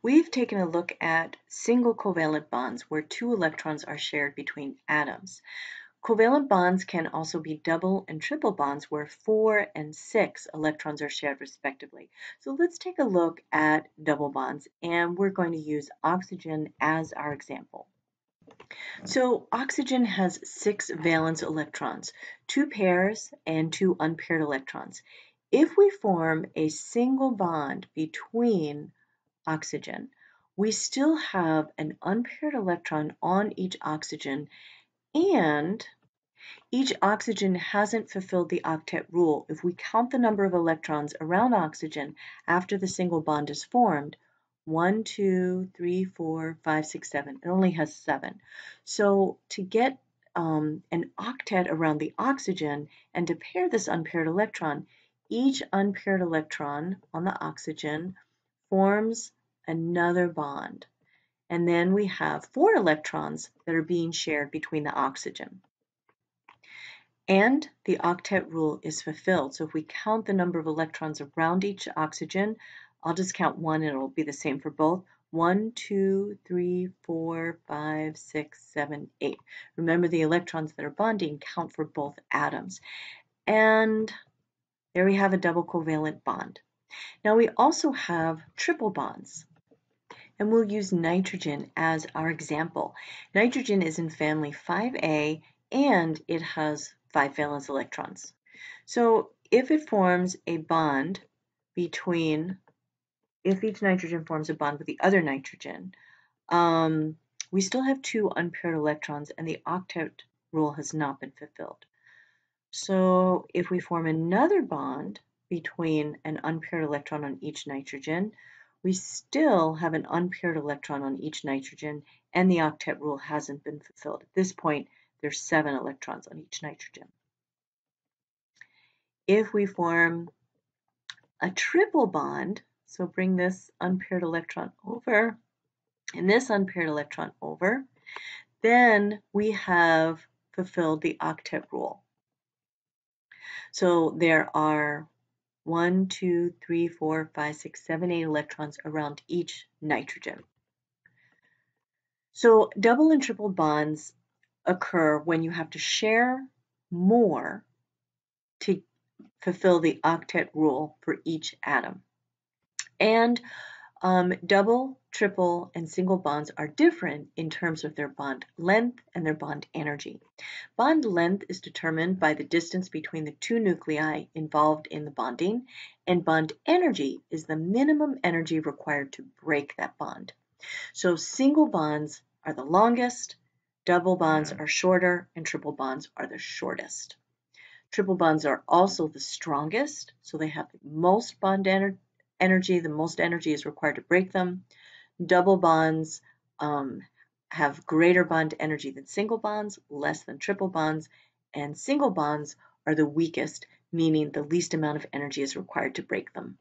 We've taken a look at single covalent bonds where two electrons are shared between atoms. Covalent bonds can also be double and triple bonds where four and six electrons are shared respectively. So let's take a look at double bonds and we're going to use oxygen as our example. So oxygen has six valence electrons, two pairs and two unpaired electrons. If we form a single bond between oxygen, we still have an unpaired electron on each oxygen and each oxygen hasn't fulfilled the octet rule. If we count the number of electrons around oxygen after the single bond is formed, one, two, three, four, five, six, seven. It only has seven. So to get um, an octet around the oxygen and to pair this unpaired electron, each unpaired electron on the oxygen forms another bond. And then we have four electrons that are being shared between the oxygen. And the octet rule is fulfilled. So if we count the number of electrons around each oxygen, I'll just count one and it'll be the same for both. One, two, three, four, five, six, seven, eight. Remember the electrons that are bonding count for both atoms. And there we have a double covalent bond. Now we also have triple bonds and we'll use nitrogen as our example. Nitrogen is in family 5A and it has five valence electrons. So if it forms a bond between, if each nitrogen forms a bond with the other nitrogen, um, we still have two unpaired electrons and the octet rule has not been fulfilled. So if we form another bond between an unpaired electron on each nitrogen, we still have an unpaired electron on each nitrogen and the octet rule hasn't been fulfilled. At this point, there's seven electrons on each nitrogen. If we form a triple bond, so bring this unpaired electron over and this unpaired electron over, then we have fulfilled the octet rule. So there are one, two, three, four, five, six, seven, eight electrons around each nitrogen. So double and triple bonds occur when you have to share more to fulfill the octet rule for each atom. And um, double, triple, and single bonds are different in terms of their bond length and their bond energy. Bond length is determined by the distance between the two nuclei involved in the bonding, and bond energy is the minimum energy required to break that bond. So single bonds are the longest, double bonds mm-hmm. are shorter, and triple bonds are the shortest. Triple bonds are also the strongest, so they have the most bond energy energy, the most energy is required to break them. Double bonds um, have greater bond energy than single bonds, less than triple bonds, and single bonds are the weakest, meaning the least amount of energy is required to break them.